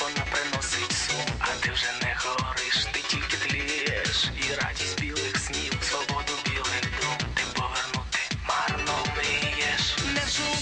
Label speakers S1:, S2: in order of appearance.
S1: вона приносить сум, а ти вже не гориш, ти тільки тлієш і радість білих снів, свободу білих дум, ти повернути марно вмієш. Не жу.